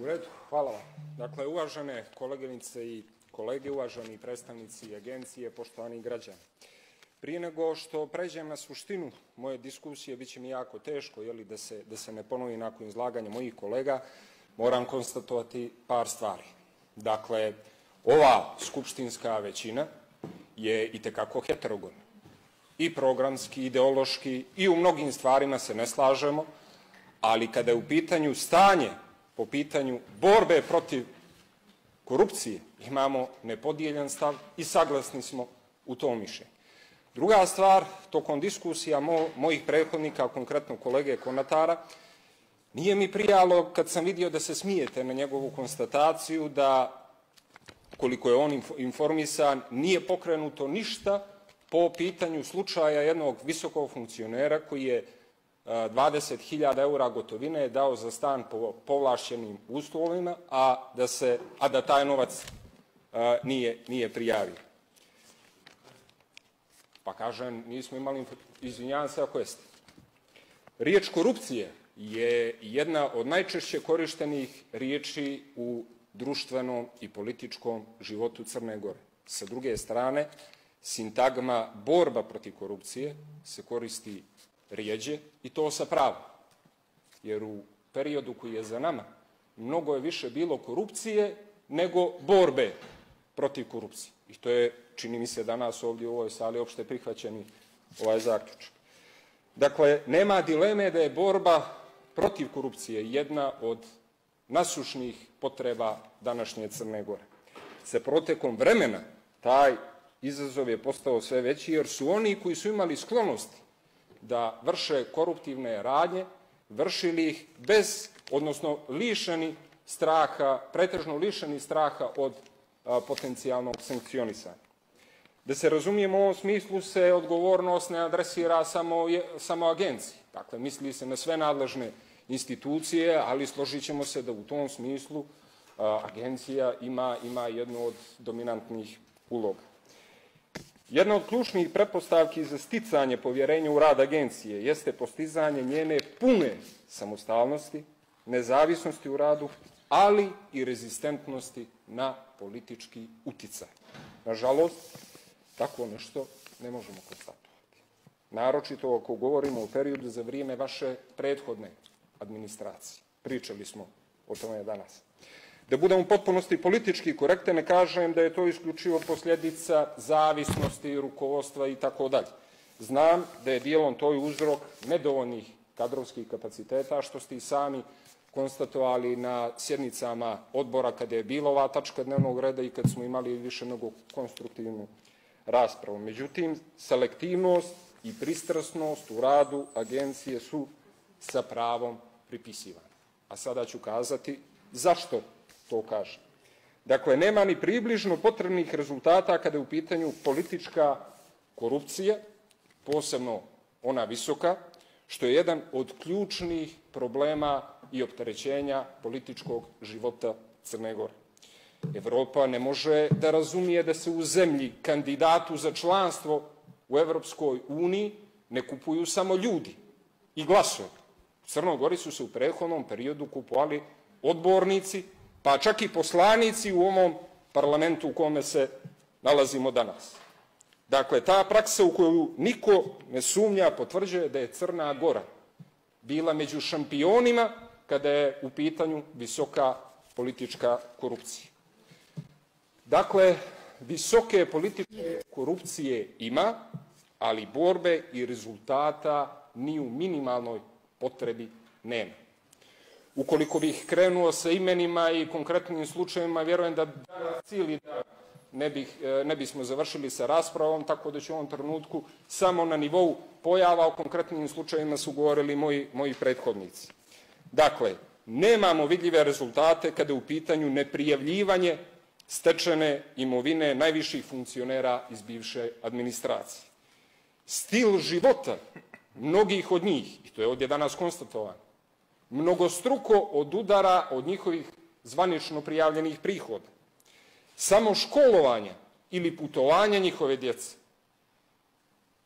U redu, hvala vam. Dakle, uvažene koleginice i kolege, uvaženi predstavnici agencije, poštovani građani. Prije nego što pređem na suštinu moje diskusije, bit će mi jako teško jeli, da, se, da se ne ponovi nakon izlaganja mojih kolega, moram konstatovati par stvari. Dakle, ova skupštinska većina je i tekako heterogona. I programski, ideološki, i u mnogim stvarima se ne slažemo, ali kada je u pitanju stanje po pitanju borbe protiv korupcije, imamo nepodijeljen stav i saglasni smo u tom mišljenju. Druga stvar, tokom diskusija mo, mojih prethodnika, konkretno kolege Konatara, nije mi prijalo kad sam vidio da se smijete na njegovu konstataciju da, koliko je on informisan, nije pokrenuto ništa po pitanju slučaja jednog visokog funkcionera koji je 20.000 eura gotovine je dao za stan po povlašćenim uslovima, a da, se, a da taj novac nije, nije prijavio. Pa kažem, nismo imali, izvinjavam se ako jeste. Riječ korupcije je jedna od najčešće korištenih riječi u društvenom i političkom životu Crne Gore. Sa druge strane, sintagma borba protiv korupcije se koristi rijeđe i to sa pravom. Jer u periodu koji je za nama mnogo je više bilo korupcije nego borbe protiv korupcije. I to je, čini mi se, danas ovdje u ovoj sali opšte prihvaćeni ovaj zaključak. Dakle, nema dileme da je borba protiv korupcije jedna od nasušnih potreba današnje Crne Gore. Se protekom vremena taj izazov je postao sve veći jer su oni koji su imali sklonosti da vrše koruptivne radnje, vršili ih bez, odnosno lišeni straha, pretežno lišeni straha od potencijalnog sankcionisanja. Da se razumijemo, u ovom smislu se odgovornost ne adresira samo, samo agenciji. Dakle, misli se na sve nadležne institucije, ali složit ćemo se da u tom smislu agencija ima, ima jednu od dominantnih uloga. Jedna od ključnih pretpostavki za sticanje povjerenja u rad agencije jeste postizanje njene pune samostalnosti, nezavisnosti u radu, ali i rezistentnosti na politički uticaj. Nažalost, tako nešto ne možemo konstatovati. Naročito ako govorimo o periodu za vrijeme vaše prethodne administracije. Pričali smo o tome danas. Da budem u potpunosti politički korektan, ne kažem da je to isključivo posljedica zavisnosti, rukovodstva i tako dalje. Znam da je dijelom to i uzrok nedovoljnih kadrovskih kapaciteta, što ste i sami konstatovali na sjednicama odbora kada je bila ova tačka dnevnog reda i kad smo imali više nego konstruktivnu raspravu. Međutim, selektivnost i pristrasnost u radu agencije su sa pravom pripisivane. A sada ću kazati zašto to kaže. Dakle, nema ni približno potrebnih rezultata kada je u pitanju politička korupcija, posebno ona visoka, što je jedan od ključnih problema i opterećenja političkog života Crne Gore. Evropa ne može da razumije da se u zemlji kandidatu za članstvo u Evropskoj uniji ne kupuju samo ljudi i glasovi. U Crnogori su se u prethodnom periodu kupovali odbornici, pa čak i poslanici u ovom parlamentu u kome se nalazimo danas. Dakle, ta praksa u koju niko ne sumnja potvrđuje da je Crna Gora bila među šampionima kada je u pitanju visoka politička korupcija. Dakle, visoke političke korupcije ima, ali borbe i rezultata ni u minimalnoj potrebi nema. Ukoliko bih krenuo sa imenima i konkretnim slučajevima, vjerujem da cijeli dan ne, bih, ne bismo završili sa raspravom, tako da ću u ovom trenutku samo na nivou pojava o konkretnim slučajevima su govorili moji, moji prethodnici. Dakle, nemamo vidljive rezultate kada je u pitanju neprijavljivanje stečene imovine najviših funkcionera iz bivše administracije. Stil života mnogih od njih, i to je ovdje danas konstatovano, mnogostruko od udara od njihovih zvanično prijavljenih prihoda. Samo školovanje ili putovanje njihove djece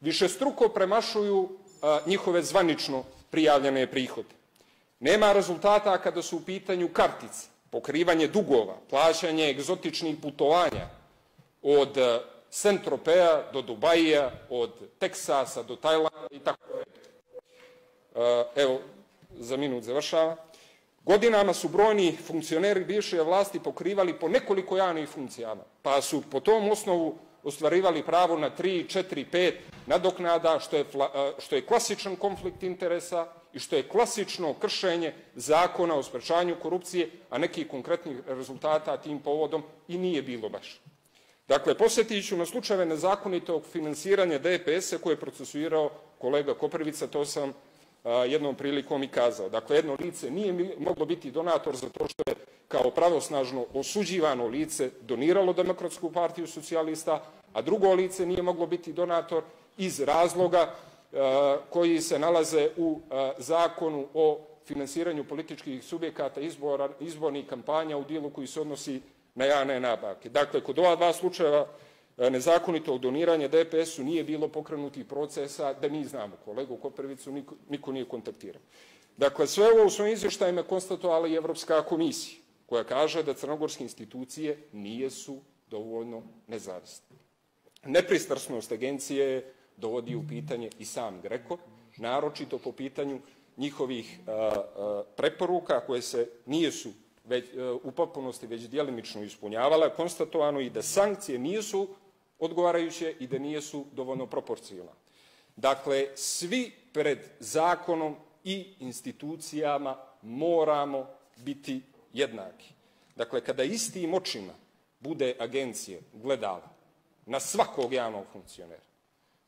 više struko premašuju njihove zvanično prijavljene prihode. Nema rezultata kada su u pitanju kartice, pokrivanje dugova, plaćanje egzotičnih putovanja od Sentropea do Dubaija, od Teksasa do Tajlanda i tako dalje. Evo, za minut završavam. Godinama su brojni funkcioneri bivše vlasti pokrivali po nekoliko javnih funkcijama, pa su po tom osnovu ostvarivali pravo na 3, 4, 5 nadoknada, što je, što je klasičan konflikt interesa i što je klasično kršenje zakona o sprečavanju korupcije, a nekih konkretnih rezultata tim povodom i nije bilo baš. Dakle, posjetit ću na slučajeve nezakonitog finansiranja DPS-a koje je procesuirao kolega Koprivica, to sam jednom prilikom i kazao. Dakle, jedno lice nije moglo biti donator zato što je kao pravosnažno osuđivano lice doniralo Demokratsku partiju socijalista, a drugo lice nije moglo biti donator iz razloga koji se nalaze u zakonu o finansiranju političkih subjekata izbornih kampanja u dijelu koji se odnosi na javne nabavke. Dakle, kod ova dva slučajeva e, nezakonitog doniranja DPS-u nije bilo pokrenutih procesa, da mi znamo, kolegu Koprivicu niko, niko nije kontaktirao. Dakle, sve ovo u svojim izvještajima konstatovala i Evropska komisija, koja kaže da crnogorske institucije nijesu dovoljno nezavisne. Nepristrasnost agencije dovodi u pitanje i sam Greko, naročito po pitanju njihovih a, a, preporuka koje se nijesu već, a, u potpunosti već djelimično ispunjavala, konstatovano i da sankcije nisu odgovarajuće i da nijesu dovoljno proporcionalne. Dakle, svi pred zakonom i institucijama moramo biti jednaki. Dakle, kada istim očima bude agencije gledala na svakog javnog funkcionera,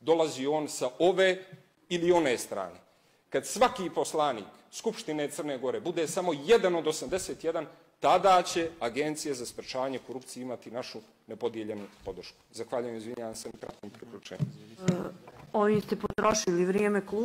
dolazi on sa ove ili one strane. Kad svaki poslanik Skupštine Crne Gore bude samo jedan od 81, tada će Agencija za sprečavanje korupcije imati našu nepodijeljenu podršku. Zahvaljujem, izvinjavam se na kratkom priključenju. Ovim ste potrošili vrijeme kluba.